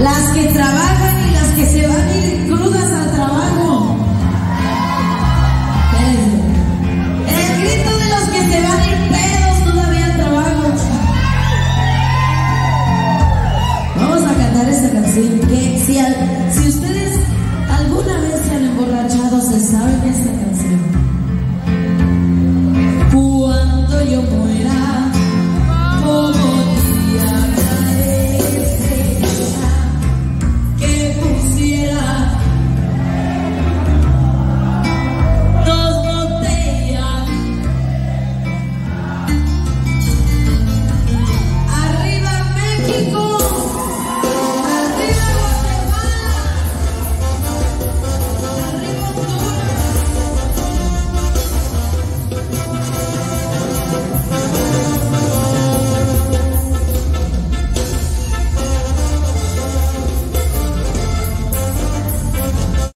Las que trabajan y las que se van a ir crudas al trabajo. El grito de los que se van a ir pedos todavía al trabajo. Vamos a cantar esta canción que si, al-